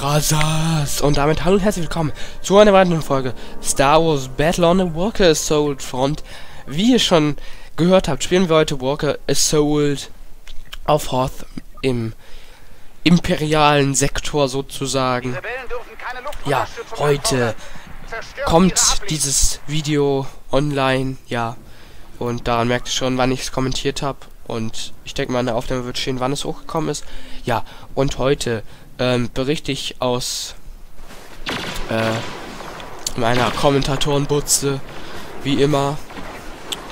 Brothers. Und damit hallo und herzlich willkommen zu einer weiteren Folge Star Wars Battle on the Walker Assault Front. Wie ihr schon gehört habt, spielen wir heute Walker Assault auf Hoth im imperialen Sektor sozusagen. Ja, heute kommt dieses Video online, ja. Und daran merkt ihr schon, wann ich es kommentiert habe. Und ich denke mal, in der Aufnahme wird stehen, wann es hochgekommen ist. Ja, und heute ähm, berichte ich aus äh, meiner Kommentatorenbutze, wie immer,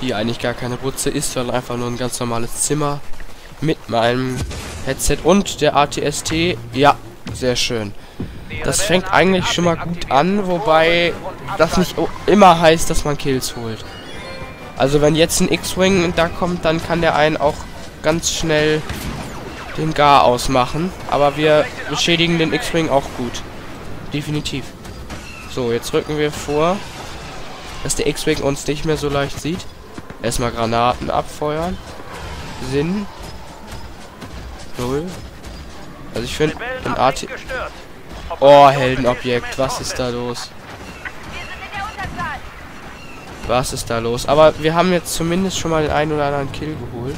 die eigentlich gar keine Butze ist, sondern einfach nur ein ganz normales Zimmer mit meinem Headset und der ATST. Ja, sehr schön. Das fängt eigentlich schon mal gut an, wobei das nicht immer heißt, dass man Kills holt. Also wenn jetzt ein X-Wing da kommt, dann kann der einen auch ganz schnell den Gar ausmachen. Aber wir beschädigen den X-Wing auch gut. Definitiv. So, jetzt rücken wir vor, dass der X-Wing uns nicht mehr so leicht sieht. Erstmal Granaten abfeuern. Sinn. Null. Also ich finde ein AT... Oh, Heldenobjekt. Was ist da los? Was ist da los? Aber wir haben jetzt zumindest schon mal den einen oder anderen Kill geholt.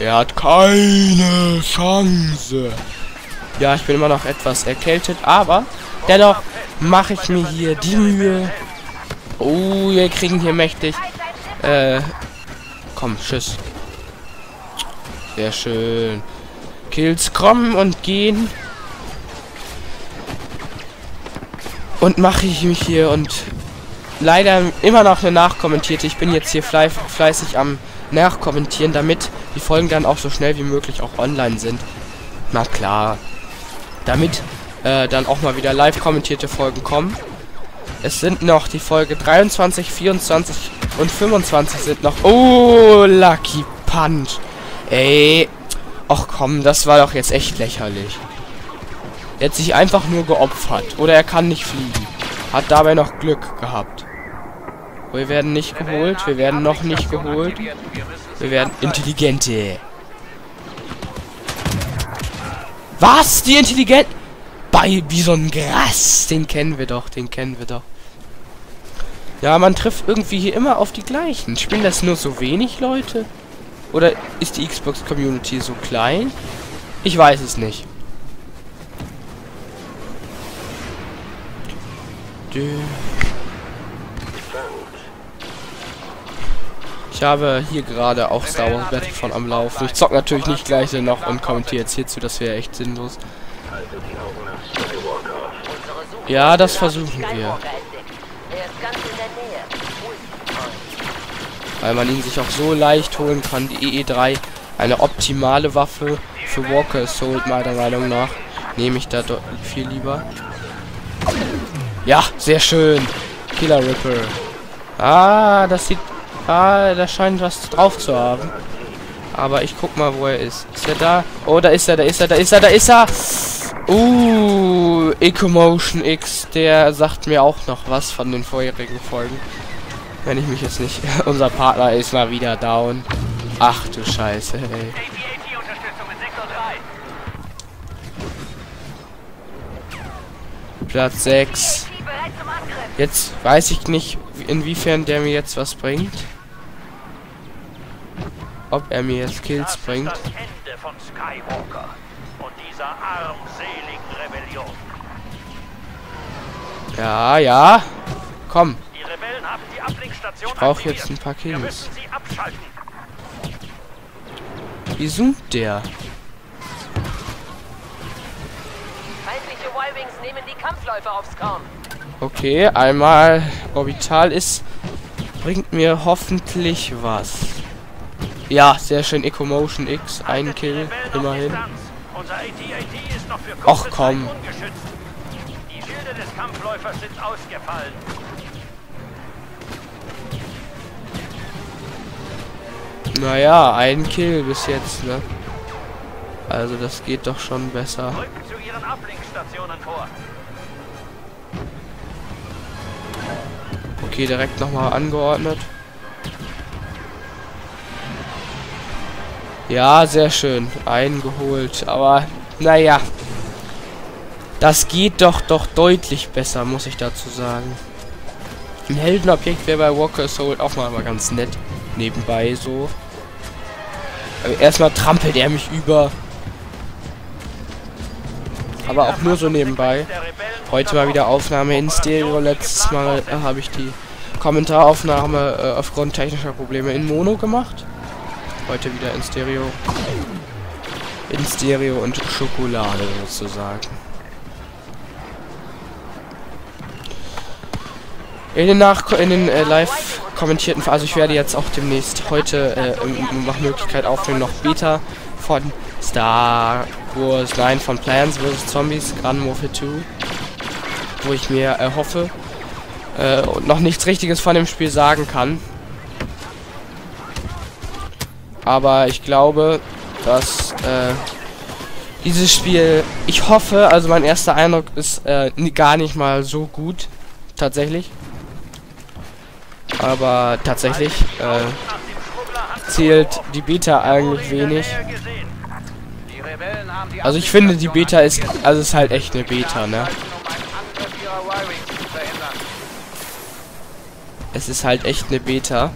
Er hat keine Chance. Ja, ich bin immer noch etwas erkältet, aber dennoch mache ich mir hier die Mühe. Oh, wir kriegen hier mächtig. Äh, komm, tschüss. Sehr schön. Kills kommen und gehen. Und mache ich mich hier und leider immer noch eine nachkommentierte. Ich bin jetzt hier fleißig am nachkommentieren, damit die Folgen dann auch so schnell wie möglich auch online sind. Na klar. Damit äh, dann auch mal wieder live kommentierte Folgen kommen. Es sind noch die Folge 23, 24 und 25 sind noch. Oh, Lucky Punch. Ey. Ach komm, das war doch jetzt echt lächerlich. Er hat sich einfach nur geopfert. Oder er kann nicht fliegen. Hat dabei noch Glück gehabt. Wir werden nicht geholt. Wir werden noch nicht geholt. Wir werden intelligente. Was? Die intelligent? Bei Bison Gras. Den kennen wir doch. Den kennen wir doch. Ja, man trifft irgendwie hier immer auf die gleichen. Spielen das nur so wenig Leute? Oder ist die Xbox-Community so klein? Ich weiß es nicht. Dö. Ich habe hier gerade auch Star Wars Battlefront am Laufen. Ich zock natürlich nicht gleich noch und kommentiere jetzt hierzu, das wäre echt sinnlos. Ja, das versuchen wir. Weil man ihn sich auch so leicht holen kann. Die EE3, eine optimale Waffe für Walker Assault, meiner Meinung nach. Nehme ich da viel lieber. Ja, sehr schön. Killer Ripper. Ah, das sieht Ah, da scheint was drauf zu haben. Aber ich guck mal, wo er ist. Ist er da? Oh, da ist er, da ist er, da ist er, da ist er! Uh, Ecomotion X, der sagt mir auch noch was von den vorherigen Folgen. Wenn ich mich jetzt nicht... Unser Partner ist mal wieder down. Ach du Scheiße, ey. Platz 6. Jetzt weiß ich nicht, inwiefern der mir jetzt was bringt. Ob er mir jetzt Kills bringt. Ja, ja. Komm. Ich brauche jetzt ein paar Kills. Wie zoomt der? Feindliche Y-Wings nehmen die Kampfläufer aufs Korn. Okay, einmal Orbital ist, bringt mir hoffentlich was. Ja, sehr schön. Ecomotion X, ein Kill, immerhin. Ach komm. Naja, ein Kill bis jetzt, ne? Also das geht doch schon besser. Rücken zu ihren Ablenkstationen vor. Okay, direkt nochmal angeordnet. Ja, sehr schön. Eingeholt. Aber, naja. Das geht doch doch deutlich besser, muss ich dazu sagen. Ein Heldenobjekt wäre bei Walker Soul auch mal, mal ganz nett. Nebenbei so. Aber erstmal trampelt er mich über. Aber auch nur so nebenbei. Heute mal wieder Aufnahme in Stereo. Letztes Mal äh, habe ich die Kommentaraufnahme äh, aufgrund technischer Probleme in Mono gemacht. Heute wieder in Stereo. In Stereo und Schokolade sozusagen. In den, Nach in den äh, live kommentierten, also ich werde jetzt auch demnächst heute äh, nach Möglichkeit aufnehmen noch Beta von Star Wars 9 von Plants vs. Zombies Gun Warfare 2, wo ich mir erhoffe äh, und noch nichts richtiges von dem Spiel sagen kann. Aber ich glaube, dass äh, dieses Spiel, ich hoffe, also mein erster Eindruck ist äh, gar nicht mal so gut, tatsächlich. Aber tatsächlich äh, zählt die Beta eigentlich wenig. Also ich finde die Beta ist, also ist halt echt eine Beta, ne? Es ist halt echt eine Beta.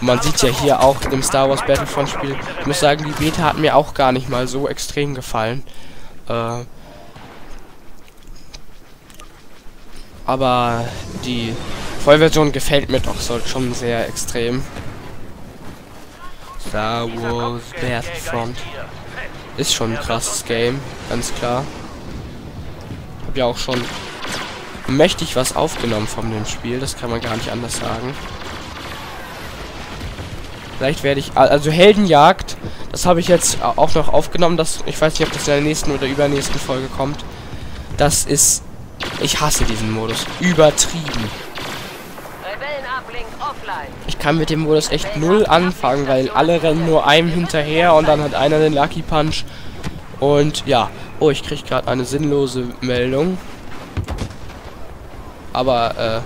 Man sieht ja hier auch im Star Wars Battlefront Spiel. Ich muss sagen, die Beta hat mir auch gar nicht mal so extrem gefallen. Äh, aber die Vollversion gefällt mir doch so schon sehr extrem. Star Wars Battlefront ist schon ein krasses Game, ganz klar. Hab ja auch schon mächtig was aufgenommen von dem Spiel, das kann man gar nicht anders sagen. Vielleicht werde ich, also Heldenjagd, das habe ich jetzt auch noch aufgenommen, das, ich weiß nicht, ob das in der nächsten oder übernächsten Folge kommt. Das ist, ich hasse diesen Modus, übertrieben. Ich kann mit dem Modus echt null anfangen, weil alle rennen nur einem hinterher und dann hat einer den Lucky Punch. Und ja, oh, ich kriege gerade eine sinnlose Meldung. Aber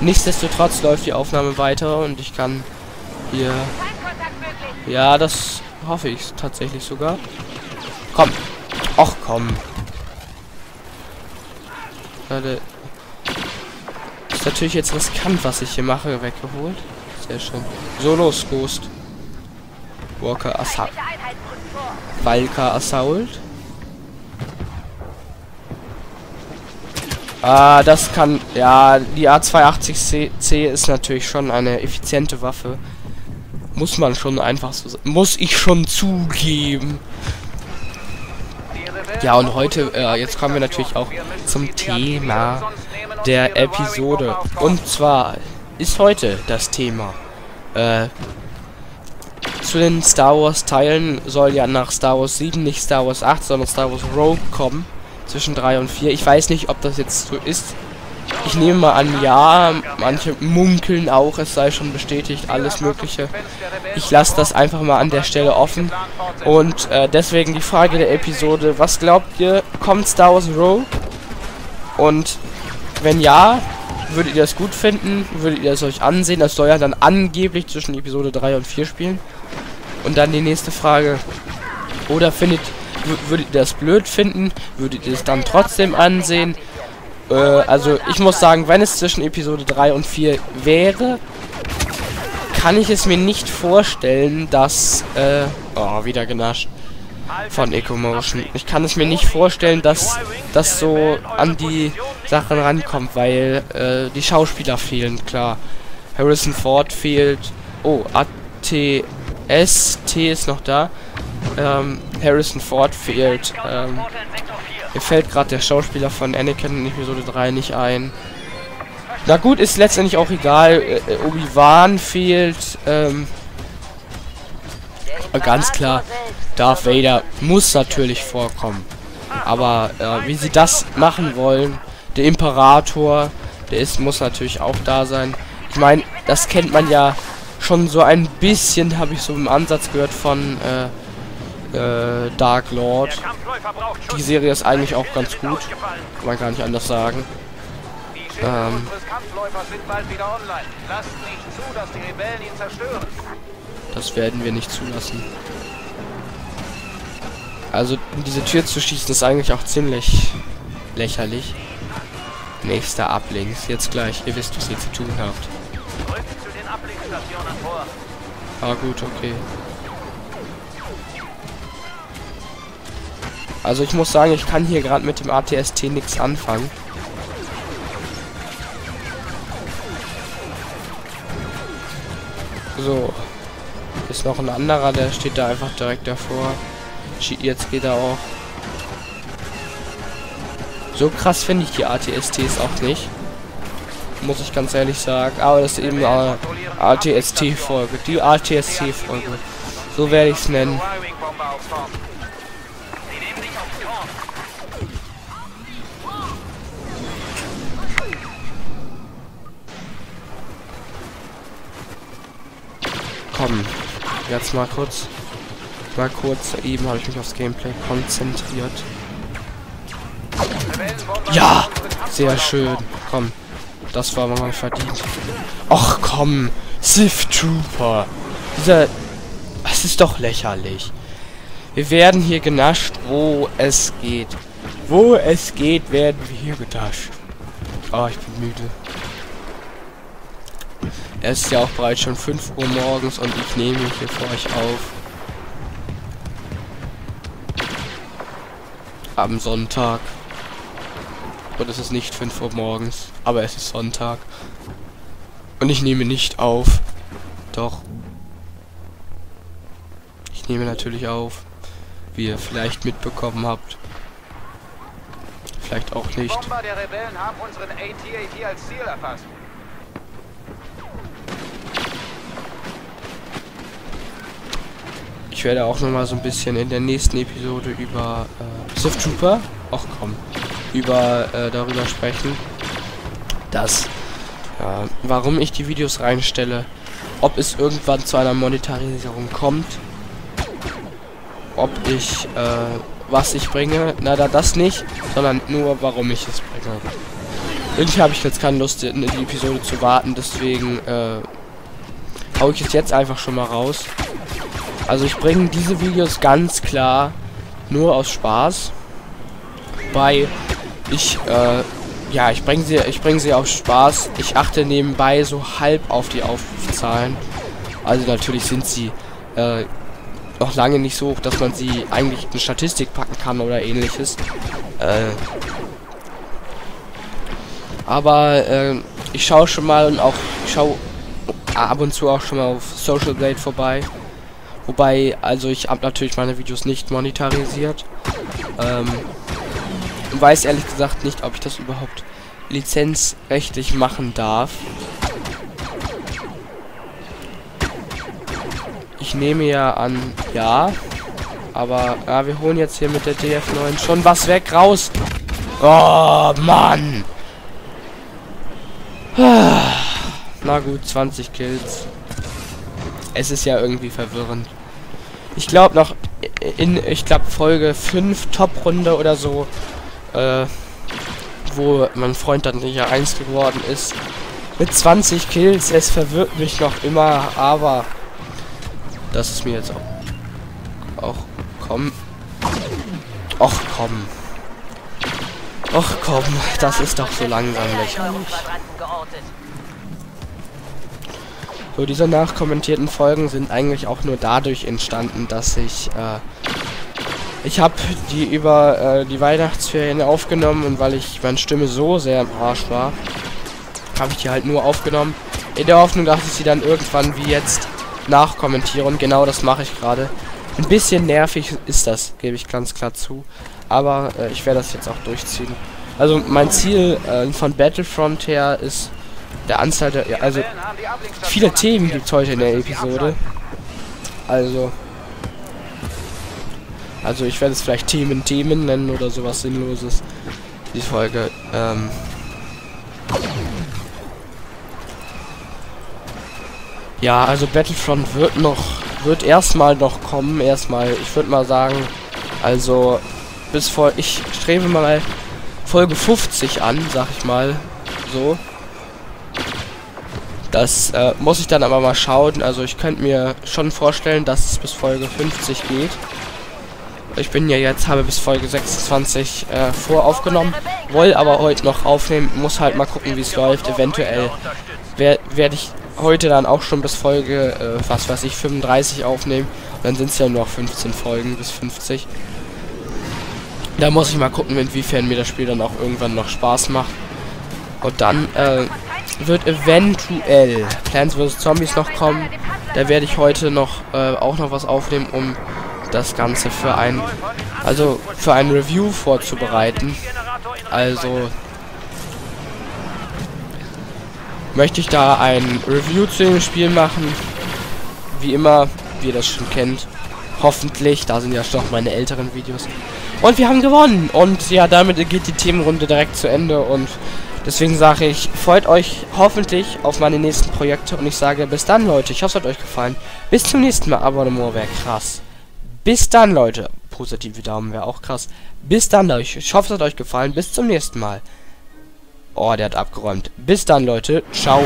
äh, nichtsdestotrotz läuft die Aufnahme weiter und ich kann hier... Ja, das hoffe ich tatsächlich sogar. Komm. Och, komm. Warte, natürlich jetzt riskant, was ich hier mache, weggeholt. Sehr schön. So los, Ghost. Walker Assault. Valka Assault. Ah, das kann... Ja, die A280C ist natürlich schon eine effiziente Waffe. Muss man schon einfach so... Muss ich schon zugeben. Ja, und heute... Äh, jetzt kommen wir natürlich auch zum Thema der Episode. Und zwar ist heute das Thema. Äh, zu den Star Wars Teilen soll ja nach Star Wars 7 nicht Star Wars 8, sondern Star Wars Rogue kommen. Zwischen 3 und 4. Ich weiß nicht, ob das jetzt so ist. Ich nehme mal an, ja. Manche munkeln auch, es sei schon bestätigt, alles Mögliche. Ich lasse das einfach mal an der Stelle offen. Und äh, deswegen die Frage der Episode. Was glaubt ihr, kommt Star Wars Rogue? Und wenn ja, würdet ihr das gut finden? Würdet ihr es euch ansehen? Das soll ja dann angeblich zwischen Episode 3 und 4 spielen. Und dann die nächste Frage. Oder findet, würdet ihr das blöd finden? Würdet ihr es dann trotzdem ansehen? Äh, also ich muss sagen, wenn es zwischen Episode 3 und 4 wäre, kann ich es mir nicht vorstellen, dass, äh, oh, wieder genascht von Ecomotion. Ich kann es mir nicht vorstellen, dass das so an die Sachen rankommt, weil äh, die Schauspieler fehlen, klar. Harrison Ford fehlt. Oh, ATS, T ist noch da. Ähm, Harrison Ford fehlt. Ähm, mir fällt gerade der Schauspieler von Anakin in Episode 3 nicht ein. Na gut, ist letztendlich auch egal. Äh, Obi-Wan fehlt. Ähm, ganz klar, Darth Vader muss natürlich vorkommen. Aber äh, wie sie das machen wollen, der Imperator, der ist, muss natürlich auch da sein. Ich meine, das kennt man ja schon so ein bisschen, habe ich so im Ansatz gehört von äh, äh, Dark Lord. Die Serie ist eigentlich auch ganz gut. Kann man gar nicht anders sagen. Ähm, das werden wir nicht zulassen. Also diese Tür zu schießen ist eigentlich auch ziemlich lächerlich. Nächster Ablinks. Jetzt gleich. Ihr wisst, was ihr zu tun habt. Ah gut, okay. Also ich muss sagen, ich kann hier gerade mit dem ATST nichts anfangen. So. Ist noch ein anderer, der steht da einfach direkt davor. Jetzt geht er auch. So krass finde ich die ATSTs auch nicht. Muss ich ganz ehrlich sagen. Aber das ist eben eine ATST-Folge. Die ATST-Folge. So werde ich es nennen. Komm, jetzt mal kurz. Mal kurz, eben habe ich mich aufs Gameplay konzentriert. Sehr schön. Komm. Das war mal verdient. Ach komm. Sith Trooper. Dieser... Das ist doch lächerlich. Wir werden hier genascht, wo es geht. Wo es geht, werden wir hier genascht. Oh, ich bin müde. Es ist ja auch bereits schon 5 Uhr morgens und ich nehme hier für euch auf. Am Sonntag. Und es ist nicht 5 Uhr morgens, aber es ist Sonntag. Und ich nehme nicht auf. Doch. Ich nehme natürlich auf, wie ihr vielleicht mitbekommen habt. Vielleicht auch nicht. Bomber der Rebellen haben unseren AT-AT als Ziel erfasst. Ich werde auch noch mal so ein bisschen in der nächsten Episode über äh, Sith Trooper, ach komm, über äh, darüber sprechen, dass ja, warum ich die Videos reinstelle, ob es irgendwann zu einer Monetarisierung kommt, ob ich äh, was ich bringe, na da das nicht, sondern nur warum ich es bringe. Irgendwie habe ich jetzt keine Lust in die Episode zu warten, deswegen äh, hau ich es jetzt einfach schon mal raus. Also ich bringe diese Videos ganz klar nur aus Spaß. Bei ich äh, ja, ich bringe sie ich bringe sie aus Spaß. Ich achte nebenbei so halb auf die Aufrufzahlen. Also natürlich sind sie äh, noch lange nicht so hoch, dass man sie eigentlich in Statistik packen kann oder ähnliches. Äh, aber äh, ich schaue schon mal und auch ich schaue ab und zu auch schon mal auf Social Blade vorbei. Wobei, also ich habe natürlich meine Videos nicht monetarisiert. Ähm, weiß ehrlich gesagt nicht, ob ich das überhaupt lizenzrechtlich machen darf. Ich nehme ja an, ja. Aber, ja, wir holen jetzt hier mit der DF9 schon was weg, raus. Oh, Mann. Na gut, 20 Kills. Es ist ja irgendwie verwirrend. Ich glaube noch in, ich glaube Folge 5 Top-Runde oder so, äh, wo mein Freund dann ja 1 geworden ist. Mit 20 Kills, es verwirrt mich noch immer, aber das ist mir jetzt auch, auch komm. Och komm. Och komm, das ist doch so langsam lächerlich. So, diese nachkommentierten Folgen sind eigentlich auch nur dadurch entstanden, dass ich, äh, ich habe die über äh, die Weihnachtsferien aufgenommen und weil ich meine Stimme so sehr im Arsch war, habe ich die halt nur aufgenommen. In der Hoffnung, dass ich sie dann irgendwann wie jetzt nachkommentiere und genau das mache ich gerade. Ein bisschen nervig ist das, gebe ich ganz klar zu. Aber äh, ich werde das jetzt auch durchziehen. Also mein Ziel äh, von Battlefront her ist der Anzahl der... Ja, also viele Themen gibt es heute in der Episode. Also... Also ich werde es vielleicht Themen Themen nennen oder sowas Sinnloses. Die Folge. Ähm... Ja, also Battlefront wird noch... Wird erstmal noch kommen. Erstmal, ich würde mal sagen... Also... Bis vor... Ich strebe mal Folge 50 an, sag ich mal. So. Das äh, muss ich dann aber mal schauen. Also ich könnte mir schon vorstellen, dass es bis Folge 50 geht. Ich bin ja jetzt, habe bis Folge 26 äh, voraufgenommen, wollte aber heute noch aufnehmen, muss halt mal gucken, wie es läuft. Eventuell werde werd ich heute dann auch schon bis Folge, äh, was weiß ich, 35 aufnehmen. Und dann sind es ja nur noch 15 Folgen bis 50. Da muss ich mal gucken, inwiefern mir das Spiel dann auch irgendwann noch Spaß macht. Und dann äh, wird eventuell Plants vs. Zombies noch kommen. Da werde ich heute noch äh, auch noch was aufnehmen, um das Ganze für ein also für ein Review vorzubereiten. Also möchte ich da ein Review zu dem Spiel machen. Wie immer, wie ihr das schon kennt. Hoffentlich, da sind ja schon meine älteren Videos. Und wir haben gewonnen. Und ja, damit geht die Themenrunde direkt zu Ende. Und deswegen sage ich, freut euch hoffentlich auf meine nächsten Projekte. Und ich sage, bis dann, Leute. Ich hoffe, es hat euch gefallen. Bis zum nächsten Mal. Abonnement wäre krass. Bis dann, Leute. Positive Daumen wäre auch krass. Bis dann, Leute. Ich hoffe, es hat euch gefallen. Bis zum nächsten Mal. Oh, der hat abgeräumt. Bis dann, Leute. Ciao.